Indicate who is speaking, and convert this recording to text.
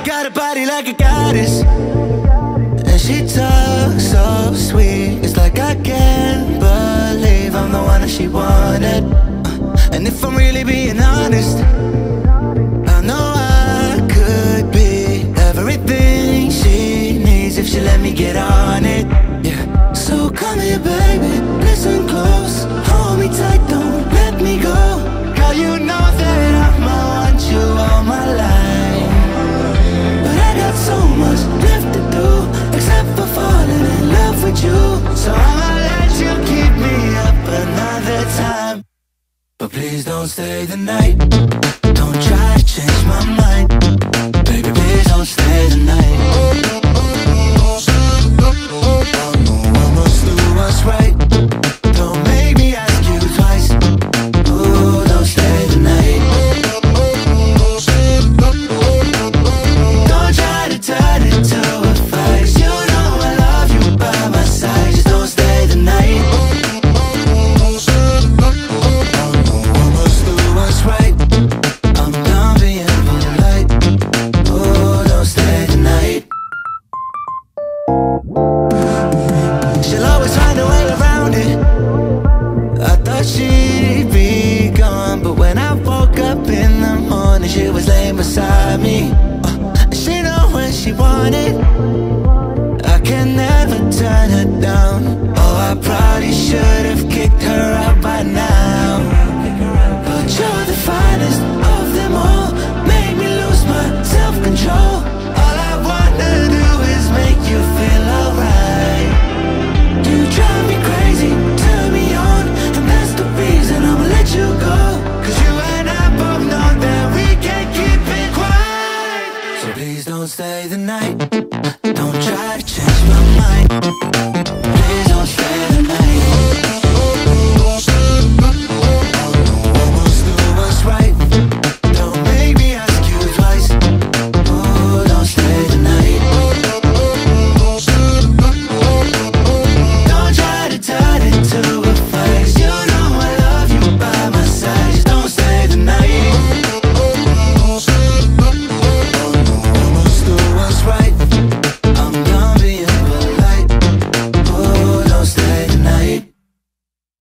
Speaker 1: got a body like a goddess. And she talks so sweet. It's like I can't believe I'm the one that she wanted. Uh, And if I'm really being honest But please don't stay the night. Don't try She'll always find a way around it. I thought she'd be gone But when I woke up in the morning She was laying beside me. Uh, She know when she wanted. I can never turn her down. Oh, I probably should've kicked her out by now. But you're the stay the night. Don't try to change my mind